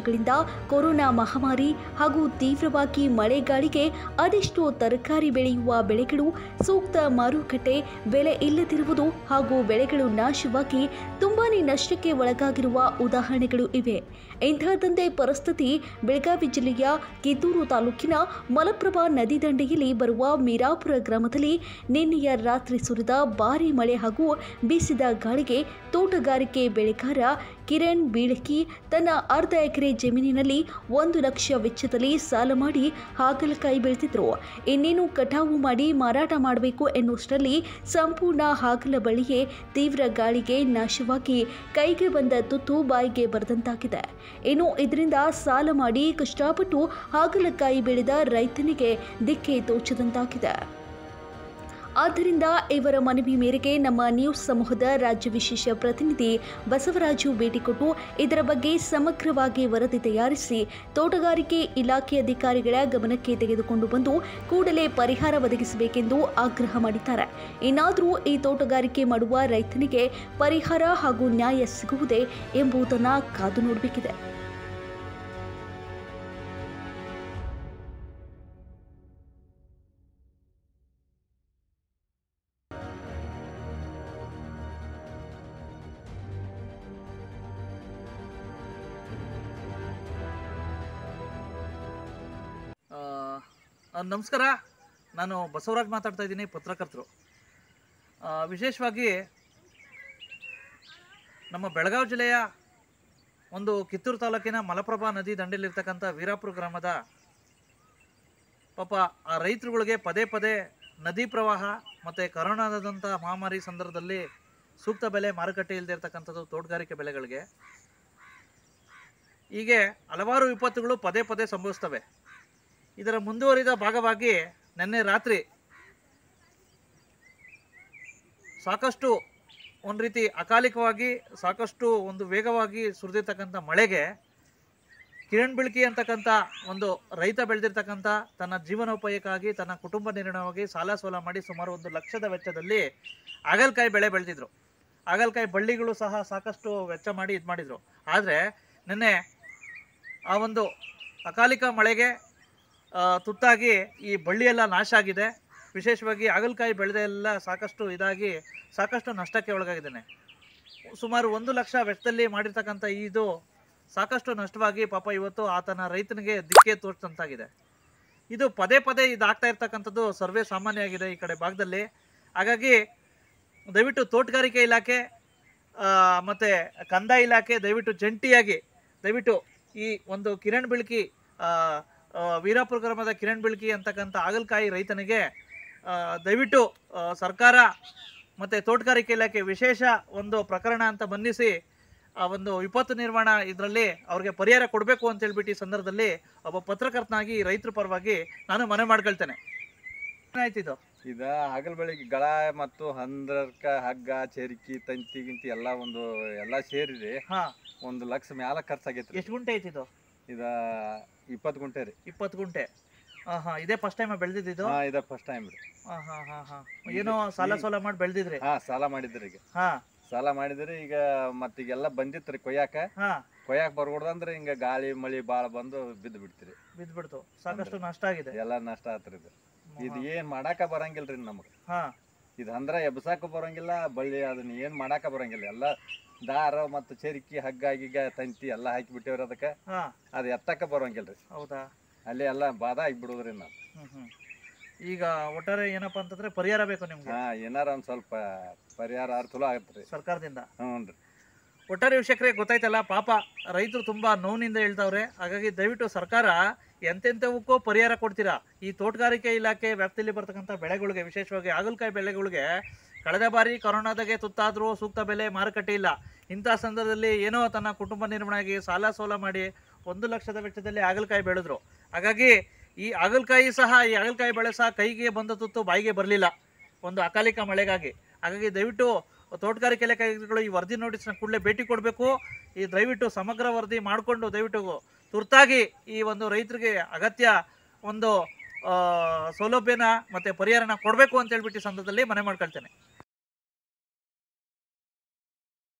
ದಿನಗಳಿಂದ ಕೊರೋನಾ ಮಹಾಮಾರಿ ಹಾಗೂ ತೀವ್ರವಾಗಿ ಮಳೆಗಾಳಿಗೆ ಅದೆಷ್ಟೋ ತರಕಾರಿ ಬೆಳೆಯುವ ಬೆಳೆಗಳು ಸೂಕ್ತ ಮಾರುಕಟ್ಟೆ ಬೆಲೆ ಇಲ್ಲದಿರುವುದು ಹಾಗೂ ಬೆಳೆಗಳು ನಾಶವಾಗಿ ತುಂಬಾನೇ ನಷ್ಟಕ್ಕೆ ಒಳಗಾಗಿರುವ ಉದಾಹರಣೆಗಳು ಇವೆ. ಇಂತಹದ್ದಂತೆ ಪರಿಸ್ಥಿತಿ ಬೆಳಗಾವಿ ಜಿಲ್ಲೆಯ ಕಿತ್ತೂರು ತಾಲೂಕಿನ ಮಲಪ್ರಭಾ ನದಿ ದಂಡೆಯಲ್ಲಿ ಬರುವ ಮೀರಾಪುರ ಗ್ರಾಮದಲ್ಲಿ ನಿನ್ನೆಯ ರಾತ್ರಿ ಸುರಿದ ಭಾರೀ ಮಳೆ ಹಾಗೂ ಬೀಸಿದ ಗಾಳಿಗೆ ತೋಟಗಾರಿಕೆ ಬೆಳೆಗಾರ ಕಿರಣ್ ಬೀಳಕಿ ತನ್ನ ಅರ್ಧ ಎಕರೆ ಜಮೀನಿನಲ್ಲಿ ಒಂದು ಲಕ್ಷ ವೆಚ್ಚದಲ್ಲಿ ಸಾಲ ಮಾಡಿ ಹಾಗಲಕಾಯಿ ಬೆಳೆದಿದ್ರು ಇನ್ನೇನು ಕಟಾವು ಮಾಡಿ ಮಾರಾಟ ಮಾಡಬೇಕು ಎನ್ನುವಷ್ಟರಲ್ಲಿ ಸಂಪೂರ್ಣ ಹಾಗಲ ಬಳಿಯೇ ತೀವ್ರ ಗಾಳಿಗೆ ನಾಶವಾಗಿ ಕೈಗೆ ಬಂದ ತುತ್ತು ಬಾಯಿಗೆ ಬರೆದಂತಾಗಿದೆ. ಇನ್ನು ಇದರಿಂದ ಸಾಲ ಮಾಡಿ ಕಷ್ಟಪಟ್ಟು ಹಾಗಲಕಾಯಿ ಬೆಳೆದ ರೈತನಿಗೆ ದಿಕ್ಕೆ ತೋಚದಂತಾಗಿದೆ. ಆದ್ದರಿಂದ ಇವರ ಮನವಿ ಮೇರೆಗೆ ನಮ್ಮ ನ್ಯೂಸ್ ಸಮೂಹದ ರಾಜ್ಯ ವಿಶೇಷ ಪ್ರತಿನಿಧಿ ಬಸವರಾಜು ಭೇಟಿ ಕೊಟ್ಟು ಇದರ ಬಗ್ಗೆ ಸಮಗ್ರವಾಗಿ ವರದಿ ತಯಾರಿಸಿ ತೋಟಗಾರಿಕೆ ಇಲಾಖೆ ಅಧಿಕಾರಿಗಳ ಗಮನಕ್ಕೆ ತೆಗೆದುಕೊಂಡು ಬಂದು ಕೂಡಲೇ ಪರಿಹಾರ ಒದಗಿಸಬೇಕೆಂದು ಆಗ್ರಹ ಮಾಡಿದ್ದಾರೆ. ಇನ್ನಾದರೂ ಈ ತೋಟಗಾರಿಕೆ ಮಾಡುವ ರೈತನಿಗೆ ಪರಿಹಾರ ಹಾಗೂ ನ್ಯಾಯ ಸಿಗುವುದೇ ಎಂಬುದನ್ನು ಕಾದು ನೋಡಬೇಕಿದೆ. ನಮಸ್ಕಾರ. ನಾನು ಬಸವರಾಜ್ ಮಾತಾಡ್ತಾ ಇದ್ದೀನಿ, ಪತ್ರಕರ್ತರು. ವಿಶೇಷವಾಗಿ ನಮ್ಮ ಬೆಳಗಾವಿ ಜಿಲ್ಲೆಯ ಒಂದು ಕಿತ್ತೂರು ತಾಲೂಕಿನ ಮಲಪ್ರಭಾ ನದಿ ದಂಡೆಯಲ್ಲಿರ್ತಕ್ಕಂಥ ವೀರಾಪುರ ಗ್ರಾಮದ ಪಾಪ ಆ ರೈತರುಗಳಿಗೆ ಪದೇ ಪದೇ ನದಿ ಪ್ರವಾಹ ಮತ್ತು ಕರೋನಾದಂಥ ಮಹಾಮಾರಿ ಸಂದರ್ಭದಲ್ಲಿ ಸೂಕ್ತ ಬೆಲೆ ಮಾರುಕಟ್ಟೆ ಇಲ್ಲದೆ ಇರತಕ್ಕಂಥದ್ದು ತೋಟಗಾರಿಕೆ ಬೆಳೆಗಳಿಗೆ. ಹೀಗೆ ಹಲವಾರು ವಿಪತ್ತುಗಳು ಪದೇ ಪದೇ ಸಂಭವಿಸ್ತವೆ. ಇದರ ಮುಂದುವರಿದ ಭಾಗವಾಗಿ ನಿನ್ನೆ ರಾತ್ರಿ ಸಾಕಷ್ಟು ಒಂದು ರೀತಿ ಅಕಾಲಿಕವಾಗಿ, ಸಾಕಷ್ಟು ಒಂದು ವೇಗವಾಗಿ ಸುರಿದಿರ್ತಕ್ಕಂಥ ಮಳೆಗೆ ಕಿರಣ್ ಬಿಳ್ಕಿ ಅಂತಕ್ಕಂಥ ಒಂದು ರೈತ ಬೆಳೆದಿರ್ತಕ್ಕಂಥ ತನ್ನ ಜೀವನೋಪಾಯಕ್ಕಾಗಿ, ತನ್ನ ಕುಟುಂಬ ನಿರ್ಣಯವಾಗಿ ಸಾಲ ಸೋಲ ಮಾಡಿ ಸುಮಾರು ಒಂದು ಲಕ್ಷದ ವೆಚ್ಚದಲ್ಲಿ ಹಾಗಲಕಾಯಿ ಬೆಳೆ ಬೆಳೆದಿದ್ರು. ಹಾಗಲಕಾಯಿ ಬಳ್ಳಿಗಳು ಸಹ ಸಾಕಷ್ಟು ವೆಚ್ಚ ಮಾಡಿ ಇದು ಮಾಡಿದರು ಆದರೆ ನಿನ್ನೆ ಆ ಒಂದು ಅಕಾಲಿಕ ಮಳೆಗೆ ತುತ್ತಾಗಿ ಈ ಬಳ್ಳಿಯೆಲ್ಲ ನಾಶ ಆಗಿದೆ. ವಿಶೇಷವಾಗಿ ಹಾಗಲಕಾಯಿ ಬೆಳೆದ ಎಲ್ಲ ಸಾಕಷ್ಟು ಇದಾಗಿ ಸಾಕಷ್ಟು ನಷ್ಟಕ್ಕೆ ಒಳಗಾಗಿದ್ದಾನೆ. ಸುಮಾರು ಒಂದು ಲಕ್ಷ ವೆಚ್ಚದಲ್ಲಿ ಮಾಡಿರ್ತಕ್ಕಂಥ ಇದು ಸಾಕಷ್ಟು ನಷ್ಟವಾಗಿ ಪಾಪ ಇವತ್ತು ಆತನ ರೈತನಿಗೆ ದಿಕ್ಕೆ ತೋರಿಸಿದಂತಾಗಿದೆ. ಇದು ಪದೇ ಪದೇ ಇದಾಗ್ತಾ ಇರ್ತಕ್ಕಂಥದ್ದು ಸರ್ವೇ ಸಾಮಾನ್ಯ ಆಗಿದೆ ಈ ಕಡೆ ಭಾಗದಲ್ಲಿ. ಹಾಗಾಗಿ ದಯವಿಟ್ಟು ತೋಟಗಾರಿಕೆ ಇಲಾಖೆ ಮತ್ತು ಕಂದಾಯ ಇಲಾಖೆ ದಯವಿಟ್ಟು ಜಂಟಿಯಾಗಿ ದಯವಿಟ್ಟು ಈ ಒಂದು ಕಿರಣ್ ಬಿಳ್ಕಿ ವೀರಾಪುರ ಗ್ರಾಮದ ಕಿರಣ್ ಬಿಳ್ಕಿ ಅಂತಕ್ಕಂಥ ಹಾಗಲಕಾಯಿ ರೈತನಿಗೆ ದಯವಿಟ್ಟು ಸರ್ಕಾರ ಮತ್ತು ತೋಟಗಾರಿಕೆ ಇಲಾಖೆ ವಿಶೇಷ ಒಂದು ಪ್ರಕರಣ ಅಂತ ಬಂಧಿಸಿ ಆ ಒಂದು ವಿಪತ್ತು ನಿರ್ವಹಣಾ ಇದರಲ್ಲಿ ಅವ್ರಿಗೆ ಪರಿಹಾರ ಕೊಡಬೇಕು ಅಂತ ಹೇಳ್ಬಿಟ್ಟು ಈ ಸಂದರ್ಭದಲ್ಲಿ ಒಬ್ಬ ಪತ್ರಕರ್ತನಾಗಿ ರೈತರ ಪರವಾಗಿ ನಾನು ಮನವಿ ಮಾಡ್ಕೊಳ್ತೇನೆ. ಏನಾಯ್ತು ಇದು? ಹಗಲ್ ಬೆಳಿಗ್ಗೆ ಗಳ ಮತ್ತು ಹಂದ್ರಕ ಹಗ್ಗ ಚೆರಿಕಿ ತಂತಿ ಗಿಂತಿ ಎಲ್ಲ ಒಂದು ಎಲ್ಲ ಸೇರಿದೆ. ಹಾ. ಒಂದು ಲಕ್ಷ ಮ್ಯಾಲ ಖರ್ಚಾಗೈತಿ ಎಷ್ಟು ಗುಂಟೆ ಐತಿ ಇದು ಇಪ್ಪತ್ತು ಗುಂಟೆ ರೀ. ಇಪ್ಪತ್ತು ಗುಂಟೆ. ಹಾಂ ಹಾ ಇದೇ ಫಸ್ಟ್ ಟೈಮ್ ಬೆಳೆದಿದ್ದು ಹಾಂ ಇದ ಫಸ್ಟ್ ಟೈಮ್ ರೀ. ಹಾಂ ಹಾಂ ಹಾ ಹಾ ಏನೋ ಸಾಲ ಸೋಲ ಮಾಡಿ ಬೆಳೆದಿದ್ರಿ? ಹಾ ಸಾಲ ಮಾಡಿದ್ರಿ ಈಗ. ಹಾ. ಸಾಲ ಮಾಡಿದ್ರಿ ಈಗ ಮತ್ತೆ ಈಗೆಲ್ಲ ಬಂದಿತ್ರಿ ಕೊಯ್ಯಾಕ. ಹಾ. ಕೊಯ್ಯಾಕ ಬರ್ಕೊಡ್ದಂದ್ರೆ ಹಿಂಗ ಗಾಳಿ ಮಳಿ ಬಾಳ ಬಂದು ಬಿದ್ದು ಬಿಡ್ತೀರಿ. ಬಿದ್ಬಿಡ್ತು ಸಾಕಷ್ಟು ನಷ್ಟ ಆಗಿದೆ. ಎಲ್ಲ ನಷ್ಟ ಆತ್ರಿ ಇದು. ಇದು ಏನ್ ಮಾಡಾಕ ಬರಂಗಿಲ್ರಿ ನಮಗೆ. ಹಾ. ಇದು ಅಂದ್ರ ಎಬ್ಸಾಕ ಬರಂಗಿಲ್ಲ ಬಳ್ಳಿ ಅದನ್ನ ಏನ್ ಮಾಡಾಕ ಬರಂಗಿಲ್ಲ. ಎಲ್ಲ ದಾರ ಮತ್ತು ಚರಿಕಿ ಹಗ್ಗ ಗಿಗ್ಗ ತಂತಿ ಎಲ್ಲ ಹಾಕಿ ಬಿಟ್ಟೇವ್ರಿ ಅದಕ್ಕ. ಅದು ಎತ್ತಕ್ಕ ಬರೋಂಗಿಲ್ರಿ ಹೌದಾ? ಅಲ್ಲಿ ಎಲ್ಲ ಬಾಧ ಆಗಿಬಿಡುದ್ರಿ ನಾವು ಈಗ ಒಟ್ಟಾರೆ ಏನಪ್ಪಾ ಅಂತಂದ್ರೆ ಪರಿಹಾರ ಬೇಕು ನಿಮ್ಗೆ? ಹಾ ಏನಾರ ಒಂದ್ ಸ್ವಲ್ಪ ಪರಿಹಾರ ಆರ್ ಚಲೋ ಆಗತ್ರಿ ಸರ್ಕಾರದಿಂದ? ಹ್ಞೂ ಒಟ್ಟಾರೆ ವಿಷಯಕ್ಕೆ ಗೊತ್ತಾಯ್ತಲ್ಲ, ಪಾಪ ರೈತರು ತುಂಬಾ ನೋವಿನಿಂದ ಹೇಳ್ತಾವ್ರೆ. ಹಾಗಾಗಿ ದಯವಿಟ್ಟು ಸರ್ಕಾರ ಎಂತೆಂಥವಕ್ಕೂ ಪರಿಹಾರ ಕೊಡ್ತೀರಾ? ಈ ತೋಟಗಾರಿಕೆ ಇಲಾಖೆ ವ್ಯಾಪ್ತಿಯಲ್ಲಿ ಬರ್ತಕ್ಕಂಥ ಬೆಳೆಗಳಿಗೆ, ವಿಶೇಷವಾಗಿ ಹಾಗಲಕಾಯಿ ಬೆಳೆಗಳಿಗೆ, ಕಳೆದ ಬಾರಿ ಕೊರೋನಾದಾಗೆ ತುತ್ತಾದರೂ ಸೂಕ್ತ ಬೆಲೆ ಮಾರುಕಟ್ಟೆ ಇಲ್ಲ. ಇಂಥ ಸಂದರ್ಭದಲ್ಲಿ ಏನೋ ತನ್ನ ಕುಟುಂಬ ನಿರ್ವಹಣೆಗೆ ಸಾಲ ಸೋಲ ಮಾಡಿ ಒಂದು ಲಕ್ಷದ ವೆಚ್ಚದಲ್ಲಿ ಹಾಗಲಕಾಯಿ ಬೆಳೆದ್ರು. ಹಾಗಾಗಿ ಈ ಹಾಗಲಕಾಯಿ ಸಹ, ಈ ಹಾಗಲಕಾಯಿ ಬೆಳೆ ಸಹ ಕೈಗೆ ಬಂದ ತುತ್ತು ಬಾಯಿಗೆ ಬರಲಿಲ್ಲ. ಒಂದು ಅಕಾಲಿಕ ಮಳೆಗಾಗಿ. ಹಾಗಾಗಿ ದಯವಿಟ್ಟು ತೋಟಗಾರಿಕೆ ಇಲಾಖೆಗಳು ಈ ವರದಿ ನೋಟಿಸ್ನ ಕೂಡಲೇ ಭೇಟಿ ಕೊಡಬೇಕು. ಈ ದಯವಿಟ್ಟು ಸಮಗ್ರ ವರದಿ ಮಾಡಿಕೊಂಡು ದಯವಿಟ್ಟು ತುರ್ತಾಗಿ ಈ ಒಂದು ರೈತರಿಗೆ ಅಗತ್ಯ ಒಂದು ಸೌಲಭ್ಯನ ಮತ್ತು ಪರಿಹಾರನ ಕೊಡಬೇಕು ಅಂತ ಹೇಳ್ಬಿಟ್ಟು ಈ ಸಂದರ್ಭದಲ್ಲಿ ಮನೆ ಮಾಡ್ಕೊಳ್ತೇನೆ.